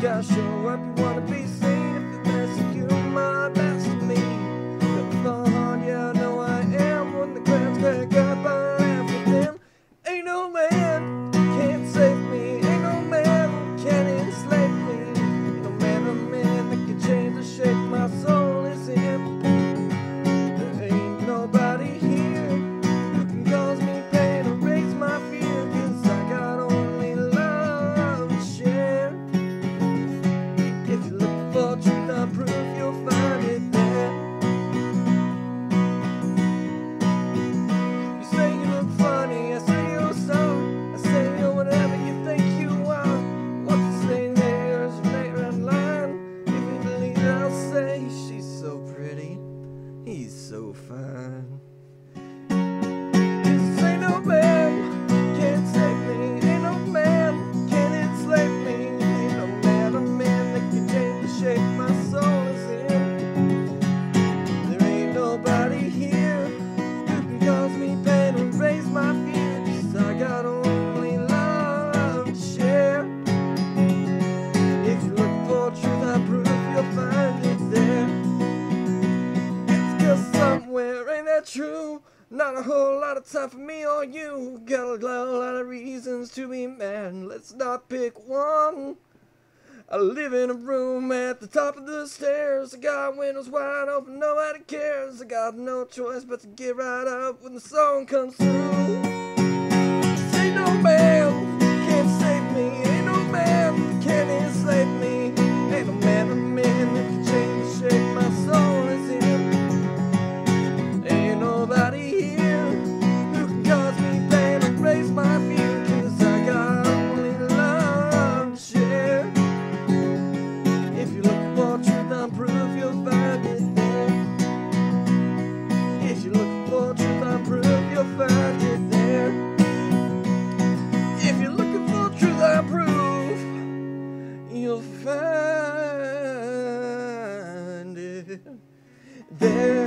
gotta show up, you wanna be seen. ain't that true? Not a whole lot of time for me or you. Got a lot of reasons to be mad. Let's not pick one. I live in a room at the top of the stairs. I got windows wide open, nobody cares. I got no choice but to get right up when the song comes through. Say no man. find it. There